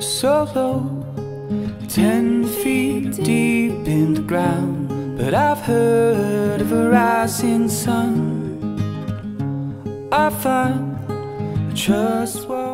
so low, ten feet deep in the ground. But I've heard of a rising sun. I find just what